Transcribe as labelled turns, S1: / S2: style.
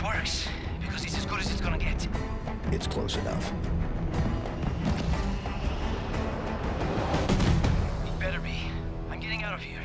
S1: this works, because it's as good as it's gonna get.
S2: It's close enough. It better be. I'm getting out of here.